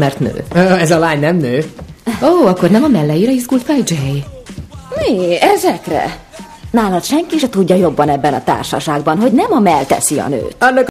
mert nő. Ez a lány nem nő. Ó, akkor nem a melleire izgult fel, Jay? Mi? Ezekre? Nálad senki se tudja jobban ebben a társaságban, hogy nem a mell teszi a nőt. Annak